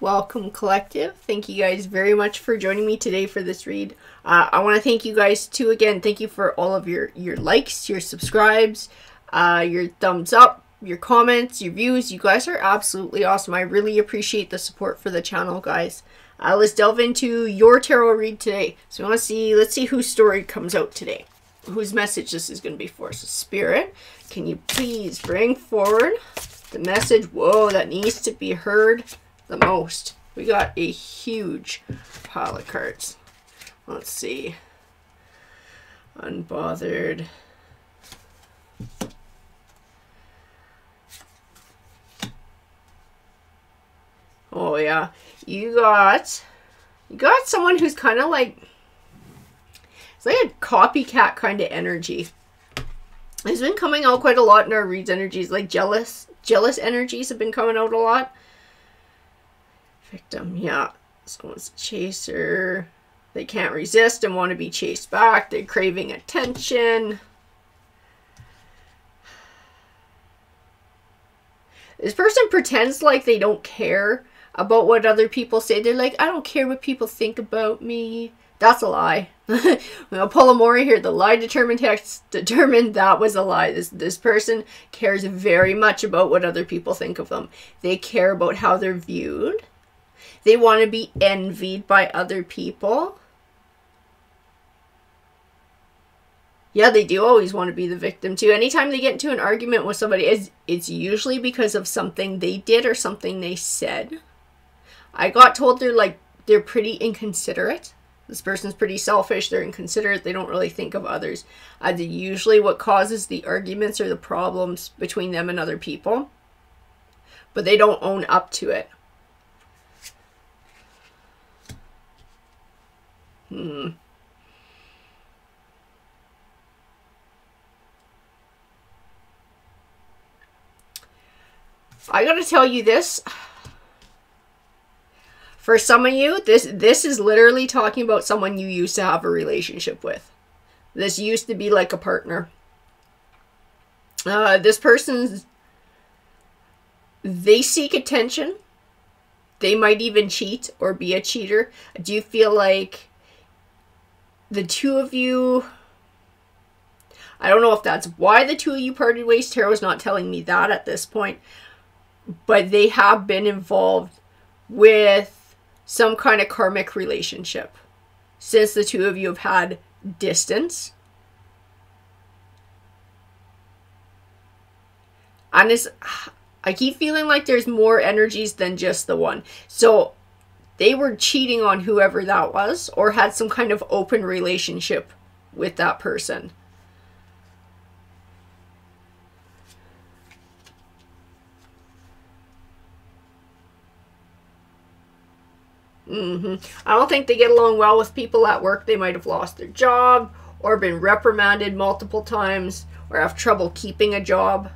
Welcome, Collective. Thank you guys very much for joining me today for this read. Uh, I want to thank you guys too again. Thank you for all of your your likes, your subscribes, uh, your thumbs up, your comments, your views. You guys are absolutely awesome. I really appreciate the support for the channel, guys. Uh, let's delve into your tarot read today. So we want to see. Let's see whose story comes out today. Whose message this is going to be for. So Spirit, can you please bring forward the message? Whoa, that needs to be heard the most. We got a huge pile of cards. Let's see. Unbothered. Oh yeah, you got you got someone who's kind of like it's like a copycat kind of energy. It's been coming out quite a lot in our reads energies, like jealous jealous energies have been coming out a lot. Victim, yeah. Someone's a chaser. They can't resist and want to be chased back. They're craving attention. This person pretends like they don't care about what other people say. They're like, I don't care what people think about me. That's a lie. well, Polymori here, the lie determined text determined that was a lie. This this person cares very much about what other people think of them. They care about how they're viewed. They want to be envied by other people. Yeah, they do always want to be the victim too. Anytime they get into an argument with somebody, it's, it's usually because of something they did or something they said. I got told they're like, they're pretty inconsiderate. This person's pretty selfish. They're inconsiderate. They don't really think of others. Uh, usually what causes the arguments or the problems between them and other people. But they don't own up to it. Hmm. I gotta tell you this. For some of you, this this is literally talking about someone you used to have a relationship with. This used to be like a partner. Uh, this person's they seek attention. They might even cheat or be a cheater. Do you feel like the two of you I don't know if that's why the two of you parted ways. Tarot's not telling me that at this point. But they have been involved with some kind of karmic relationship since the two of you have had distance. And it's, I keep feeling like there's more energies than just the one. So they were cheating on whoever that was or had some kind of open relationship with that person. Mm-hmm. I don't think they get along well with people at work. They might have lost their job or been reprimanded multiple times or have trouble keeping a job.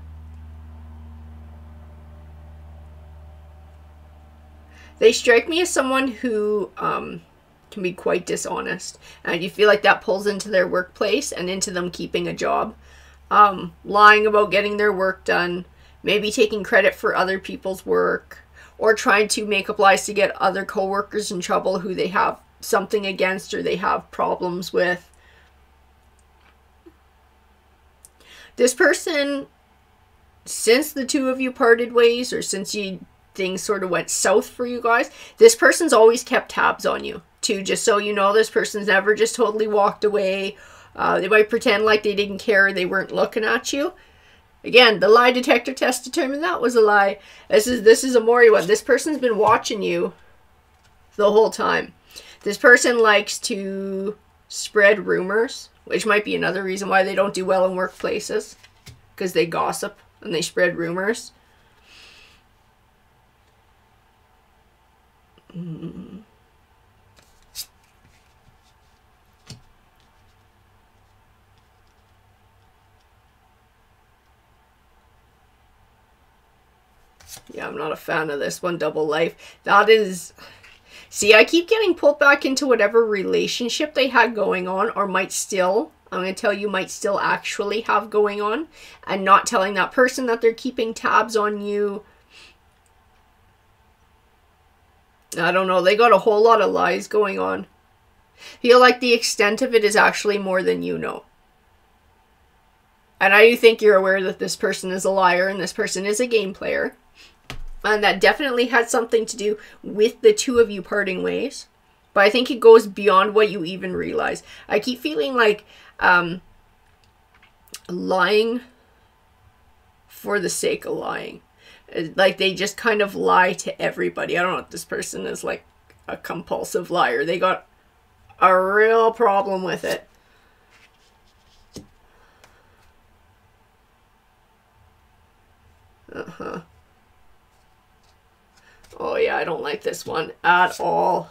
They strike me as someone who um, can be quite dishonest. And you feel like that pulls into their workplace and into them keeping a job. Um, lying about getting their work done. Maybe taking credit for other people's work or trying to make up lies to get other coworkers in trouble who they have something against or they have problems with. This person, since the two of you parted ways or since you things sort of went south for you guys, this person's always kept tabs on you too. Just so you know, this person's never just totally walked away. Uh, they might pretend like they didn't care, they weren't looking at you. Again, the lie detector test determined that was a lie. This is this is a Mori one. This person's been watching you the whole time. This person likes to spread rumors, which might be another reason why they don't do well in workplaces. Because they gossip and they spread rumors. Mm. Yeah, I'm not a fan of this one, Double Life. That is... See, I keep getting pulled back into whatever relationship they had going on or might still, I'm going to tell you, might still actually have going on and not telling that person that they're keeping tabs on you. I don't know. They got a whole lot of lies going on. Feel like the extent of it is actually more than you know. And I do think you're aware that this person is a liar and this person is a game player. And that definitely had something to do with the two of you parting ways. But I think it goes beyond what you even realize. I keep feeling like um, lying for the sake of lying. Like they just kind of lie to everybody. I don't know if this person is like a compulsive liar. They got a real problem with it. Uh-huh. Oh yeah, I don't like this one at all.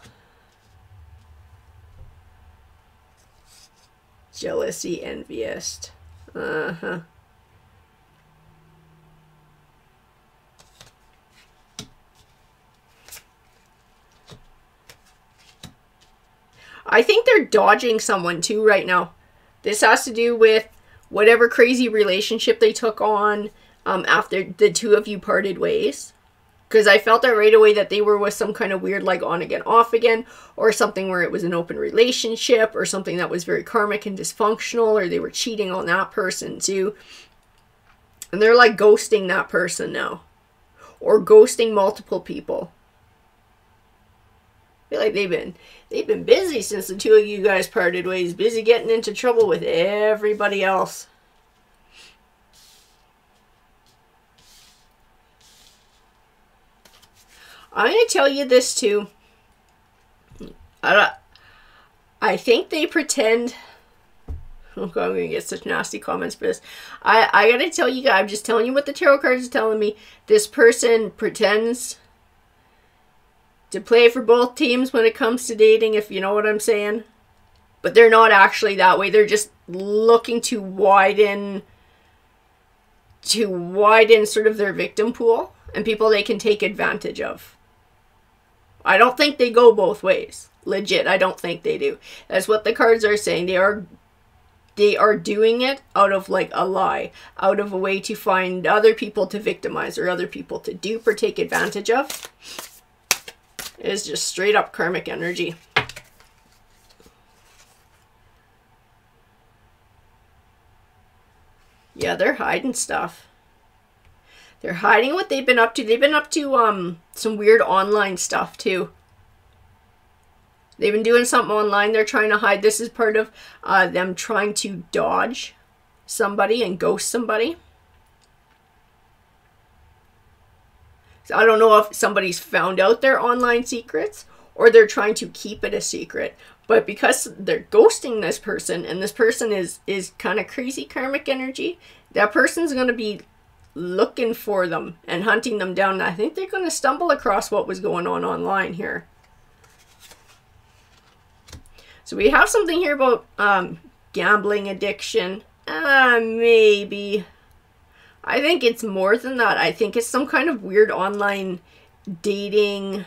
Jealousy, envious. Uh-huh. I think they're dodging someone too right now. This has to do with whatever crazy relationship they took on um, after the two of you parted ways. Because I felt that right away that they were with some kind of weird, like on again, off again, or something where it was an open relationship, or something that was very karmic and dysfunctional, or they were cheating on that person too. And they're like ghosting that person now, or ghosting multiple people. Feel like they've been they've been busy since the two of you guys parted ways, busy getting into trouble with everybody else. I'm going to tell you this too. I, I think they pretend. Oh God, I'm to get such nasty comments for this. I, I got to tell you guys, I'm just telling you what the tarot cards are telling me. This person pretends to play for both teams when it comes to dating, if you know what I'm saying. But they're not actually that way. They're just looking to widen to widen sort of their victim pool and people they can take advantage of. I don't think they go both ways. Legit, I don't think they do. That's what the cards are saying. They are they are doing it out of like a lie, out of a way to find other people to victimize or other people to dupe or take advantage of. It is just straight up karmic energy. Yeah, they're hiding stuff. They're hiding what they've been up to. They've been up to um some weird online stuff too. They've been doing something online. They're trying to hide. This is part of uh, them trying to dodge somebody and ghost somebody. I don't know if somebody's found out their online secrets or they're trying to keep it a secret. But because they're ghosting this person and this person is is kind of crazy karmic energy, that person's going to be looking for them and hunting them down. I think they're going to stumble across what was going on online here. So we have something here about um, gambling addiction. Uh, maybe. I think it's more than that. I think it's some kind of weird online dating.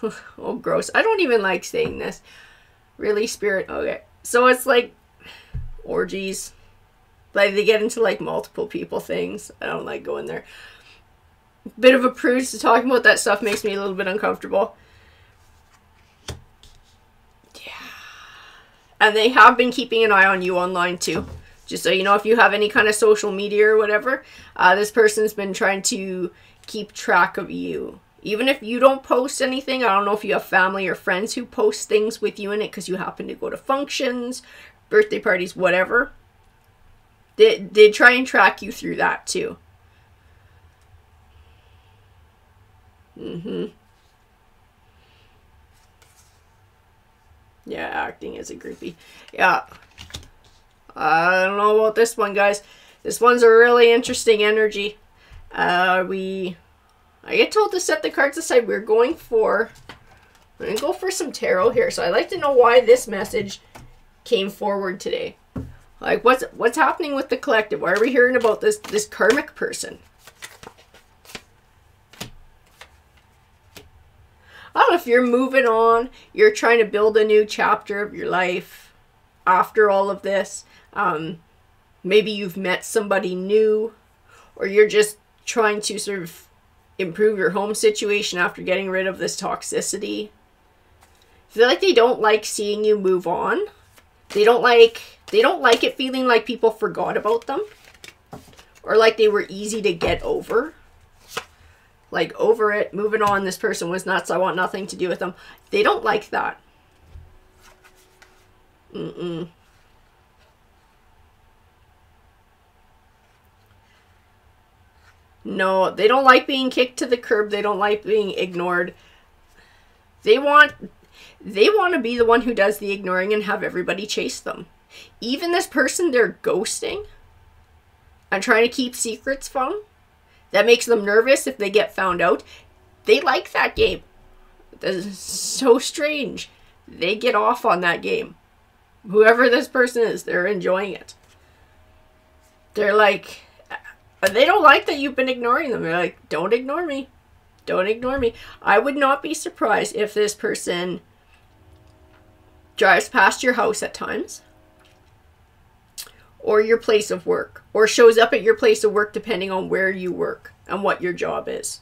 oh, gross. I don't even like saying this. Really, spirit. Okay. So it's like orgies like they get into like multiple people things. I don't like going there. Bit of a prude, so talking about that stuff makes me a little bit uncomfortable. Yeah. And they have been keeping an eye on you online too. Just so you know, if you have any kind of social media or whatever, uh, this person's been trying to keep track of you. Even if you don't post anything, I don't know if you have family or friends who post things with you in it because you happen to go to functions, birthday parties, whatever they, they try and track you through that too. Mm-hmm. Yeah, acting as a groupie. Yeah. I don't know about this one, guys. This one's a really interesting energy. Uh, we... I get told to set the cards aside. We're going for... I'm going to go for some tarot here. So I'd like to know why this message came forward today. Like, what's what's happening with the collective? Why are we hearing about this this karmic person? I don't know if you're moving on, you're trying to build a new chapter of your life after all of this. Um, maybe you've met somebody new, or you're just trying to sort of improve your home situation after getting rid of this toxicity. I feel like they don't like seeing you move on. They don't like they don't like it feeling like people forgot about them or like they were easy to get over. Like over it, moving on, this person was nuts, I want nothing to do with them. They don't like that. Mm-mm. No, they don't like being kicked to the curb. They don't like being ignored. They want they want to be the one who does the ignoring and have everybody chase them. Even this person they're ghosting and trying to keep secrets from, that makes them nervous if they get found out. They like that game. That is so strange. They get off on that game. Whoever this person is, they're enjoying it. They're like, they don't like that you've been ignoring them. They're like, don't ignore me. Don't ignore me. I would not be surprised if this person drives past your house at times or your place of work or shows up at your place of work depending on where you work and what your job is.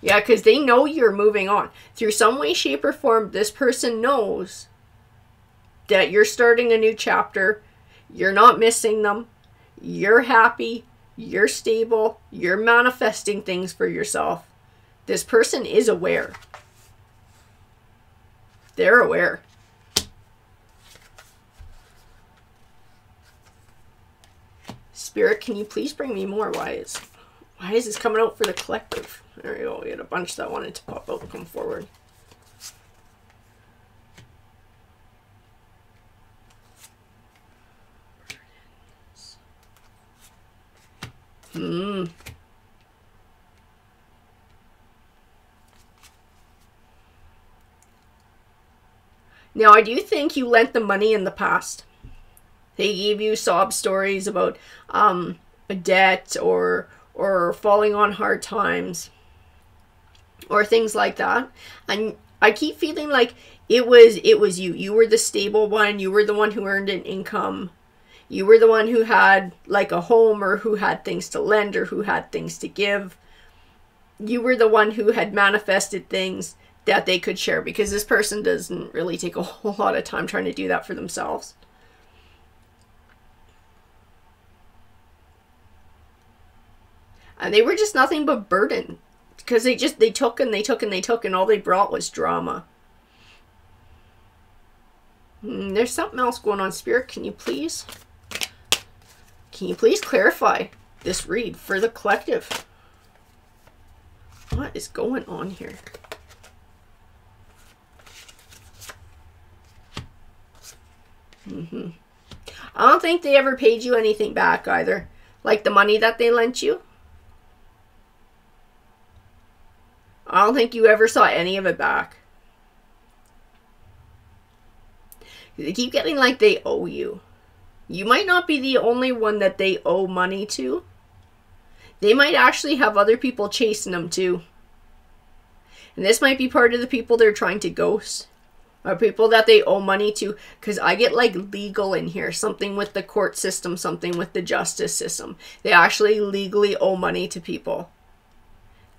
Yeah, because they know you're moving on. Through some way, shape, or form, this person knows that you're starting a new chapter. You're not missing them. You're happy. You're stable. You're manifesting things for yourself. This person is aware. They're aware. Spirit, can you please bring me more? Why is, why is this coming out for the collective? There we go. We had a bunch that wanted to pop out and come forward. Hmm. Now, I do think you lent them money in the past. They gave you sob stories about um, debt or or falling on hard times or things like that. And I keep feeling like it was it was you. You were the stable one. You were the one who earned an income. You were the one who had like a home or who had things to lend or who had things to give. You were the one who had manifested things that they could share because this person doesn't really take a whole lot of time trying to do that for themselves. And they were just nothing but burden because they just they took and they took and they took and all they brought was drama. Mm, there's something else going on, Spirit. Can you please? Can you please clarify this read for the collective? What is going on here? Mm-hmm. I don't think they ever paid you anything back either. Like the money that they lent you. I don't think you ever saw any of it back. They keep getting like they owe you. You might not be the only one that they owe money to. They might actually have other people chasing them too. And this might be part of the people they're trying to ghost. Or people that they owe money to. Because I get like legal in here. Something with the court system, something with the justice system. They actually legally owe money to people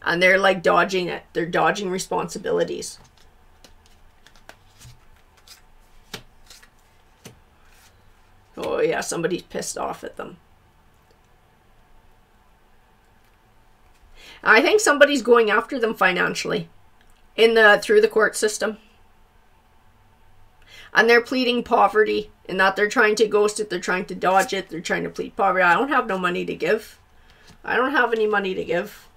and they're like dodging it. They're dodging responsibilities. Oh yeah, somebody's pissed off at them. I think somebody's going after them financially in the through the court system. And they're pleading poverty and that they're trying to ghost it, they're trying to dodge it, they're trying to plead poverty. I don't have no money to give. I don't have any money to give.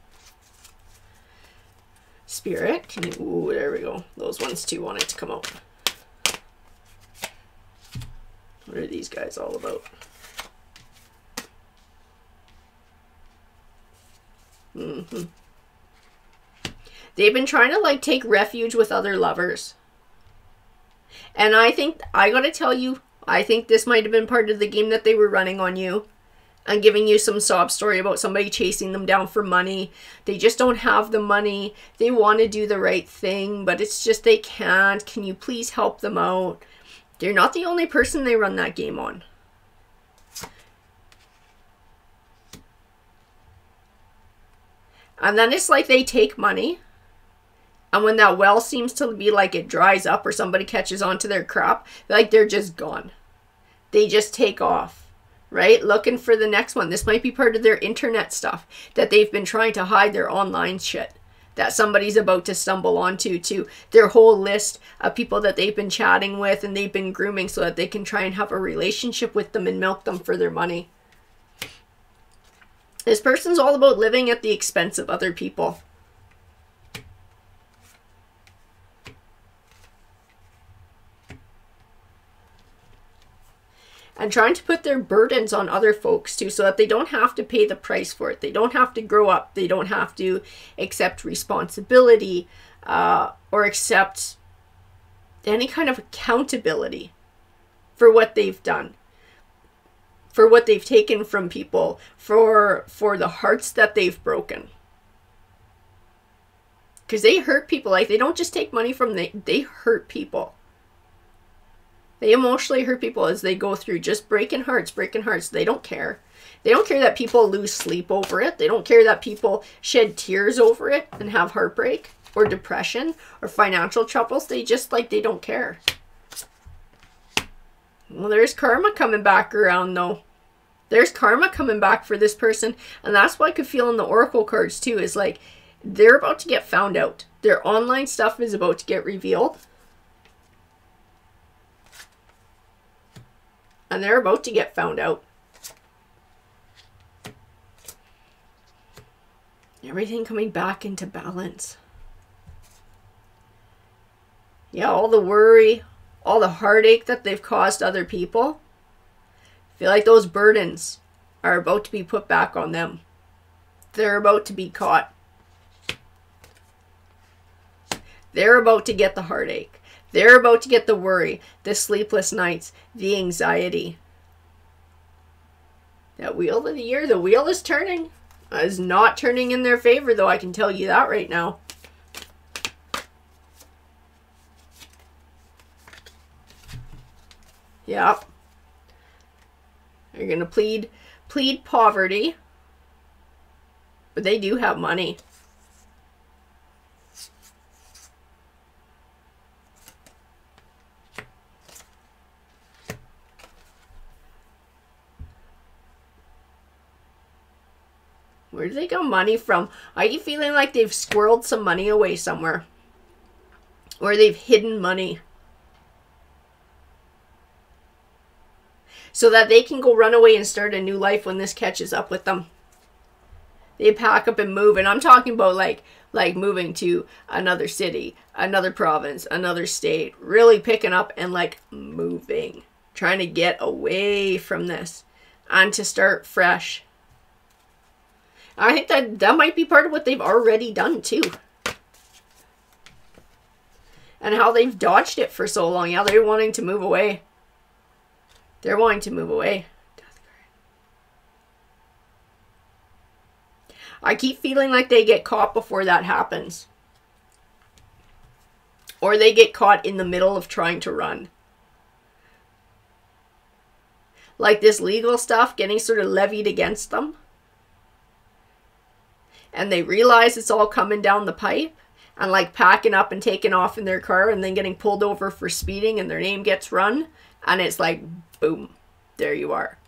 Spirit, can you, ooh, there we go. Those ones too wanted to come out. What are these guys all about? Mm hmm They've been trying to like take refuge with other lovers. And I think, I gotta tell you, I think this might have been part of the game that they were running on you and giving you some sob story about somebody chasing them down for money. They just don't have the money. They want to do the right thing, but it's just they can't. Can you please help them out? You're not the only person they run that game on. And then it's like they take money. And when that well seems to be like it dries up or somebody catches onto their crop, like they're just gone. They just take off, right? Looking for the next one. This might be part of their internet stuff that they've been trying to hide their online shit that somebody's about to stumble onto to their whole list of people that they've been chatting with and they've been grooming so that they can try and have a relationship with them and milk them for their money. This person's all about living at the expense of other people. And trying to put their burdens on other folks too so that they don't have to pay the price for it. They don't have to grow up. They don't have to accept responsibility uh, or accept any kind of accountability for what they've done for what they've taken from people for for the hearts that they've broken. Because they hurt people. Like they don't just take money from they they hurt people they emotionally hurt people as they go through just breaking hearts, breaking hearts. They don't care. They don't care that people lose sleep over it. They don't care that people shed tears over it and have heartbreak or depression or financial troubles. They just like they don't care. Well, there's karma coming back around though. There's karma coming back for this person, and that's what I could feel in the oracle cards too. Is like they're about to get found out. Their online stuff is about to get revealed and they're about to get found out. Everything coming back into balance. Yeah, all the worry, all the heartache that they've caused other people. I feel like those burdens are about to be put back on them. They're about to be caught. They're about to get the heartache. They're about to get the worry, the sleepless nights, the anxiety. That wheel of the year, the wheel is turning. Is not turning in their favor, though, I can tell you that right now. Yep. They're going to plead plead poverty. But they do have money. Where do they get money from? Are you feeling like they've squirreled some money away somewhere? Or they've hidden money? So that they can go run away and start a new life when this catches up with them. They pack up and move. And I'm talking about like like moving to another city, another province, another state, really picking up and like moving, trying to get away from this and to start fresh. I think that that might be part of what they've already done too. And how they've dodged it for so long. Yeah, they're wanting to move away. They're wanting to move away. I keep feeling like they get caught before that happens. Or they get caught in the middle of trying to run. Like this legal stuff getting sort of levied against them and they realize it's all coming down the pipe and like packing up and taking off in their car and then getting pulled over for speeding and their name gets run and it's like boom there you are.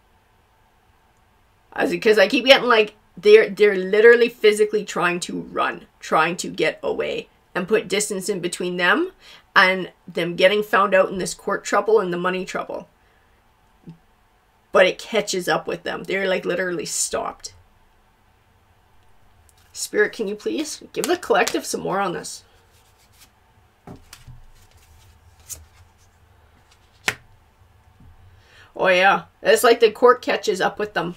As because i keep getting like they're they're literally physically trying to run trying to get away and put distance in between them and them getting found out in this court trouble and the money trouble. But it catches up with them. They're like literally stopped Spirit, can you please give the collective some more on this? Oh yeah, it's like the court catches up with them.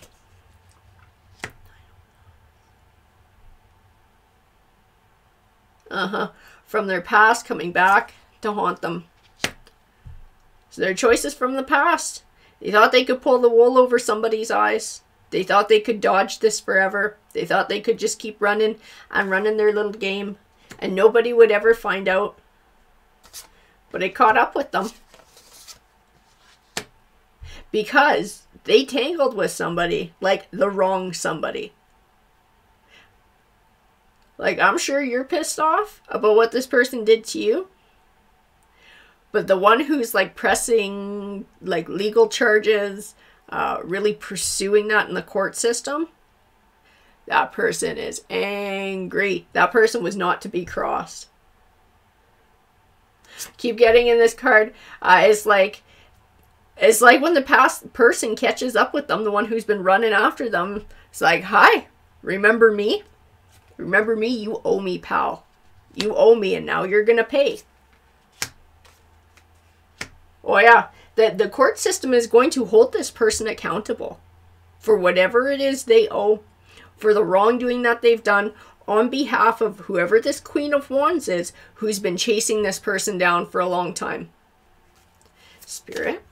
Uh-huh. From their past coming back to haunt them. So their choices from the past. They thought they could pull the wool over somebody's eyes. They thought they could dodge this forever. They thought they could just keep running and running their little game and nobody would ever find out. But it caught up with them. Because they tangled with somebody, like the wrong somebody. Like, I'm sure you're pissed off about what this person did to you. But the one who's like pressing like legal charges, uh, really pursuing that in the court system, that person is angry. That person was not to be crossed. Keep getting in this card. Uh, it's like it's like when the past person catches up with them, the one who's been running after them. It's like, hi, remember me? Remember me? You owe me, pal. You owe me, and now you're gonna pay. Oh yeah, the the court system is going to hold this person accountable for whatever it is they owe, for the wrongdoing that they've done on behalf of whoever this Queen of Wands is, who's been chasing this person down for a long time. Spirit.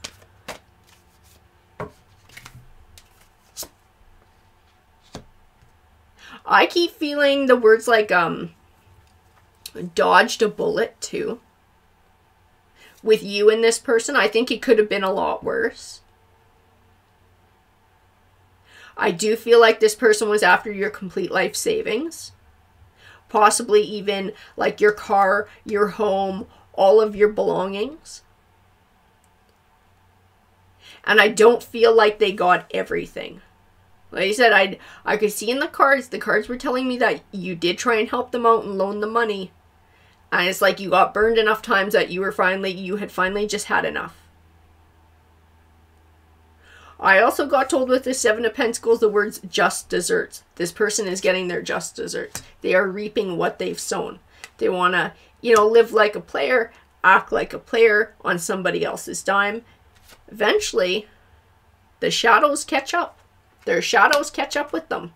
I keep feeling the words like um dodged a bullet too. With you and this person, I think it could have been a lot worse. I do feel like this person was after your complete life savings. Possibly even like your car, your home, all of your belongings. And I don't feel like they got everything. Like I said, I I could see in the cards, the cards were telling me that you did try and help them out and loan the money. And it's like you got burned enough times that you were finally you had finally just had enough. I also got told with the Seven of Pentacles the words just desserts. This person is getting their just desserts. They are reaping what they've sown. They want to, you know, live like a player, act like a player on somebody else's dime. Eventually, the shadows catch up. Their shadows catch up with them.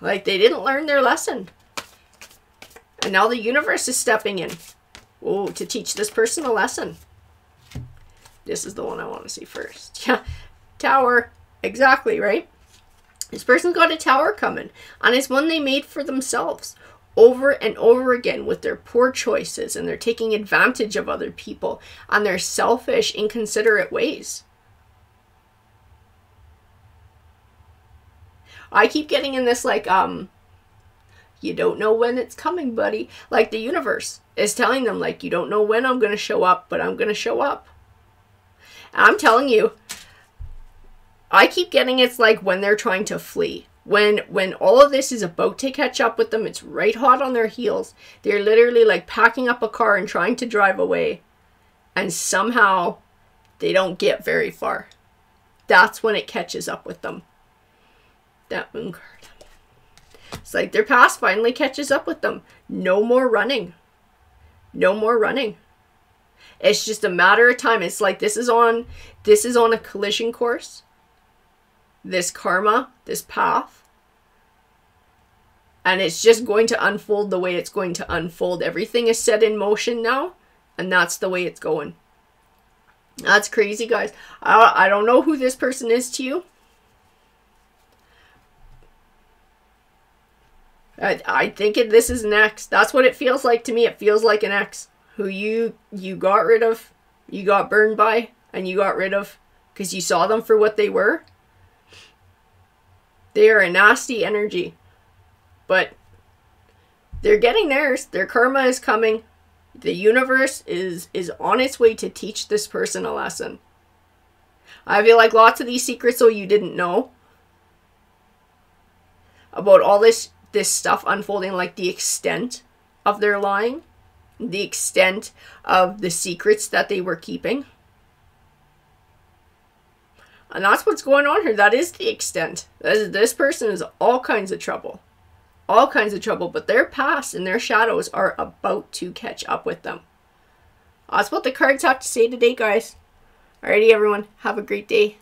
Like they didn't learn their lesson. And now the universe is stepping in. Oh, to teach this person a lesson. This is the one I want to see first. Yeah. Tower. Exactly, right? This person's got a tower coming. And it's one they made for themselves over and over again with their poor choices and they're taking advantage of other people on their selfish, inconsiderate ways. I keep getting in this like um you don't know when it's coming, buddy. Like the universe is telling them like you don't know when I'm going to show up, but I'm going to show up. And I'm telling you I keep getting it's like when they're trying to flee. When when all of this is about to catch up with them, it's right hot on their heels. They're literally like packing up a car and trying to drive away. And somehow they don't get very far. That's when it catches up with them that moon card. It's like their past finally catches up with them. No more running. No more running. It's just a matter of time. It's like this is on this is on a collision course. This karma, this path. And it's just going to unfold the way it's going to unfold. Everything is set in motion now, and that's the way it's going. That's crazy, guys. I, I don't know who this person is to you. I, I think it, this is an ex. That's what it feels like to me. It feels like an ex who you you got rid of, you got burned by, and you got rid of because you saw them for what they were. They are a nasty energy, but they're getting theirs. Their karma is coming. The universe is is on its way to teach this person a lesson. I feel like lots of these secrets, so you didn't know about all this this stuff unfolding, like the extent of their lying, the extent of the secrets that they were keeping. And that's what's going on here. That is the extent. This person is all kinds of trouble. All kinds of trouble. But their past and their shadows are about to catch up with them. That's what the cards have to say today, guys. Alrighty, everyone. Have a great day.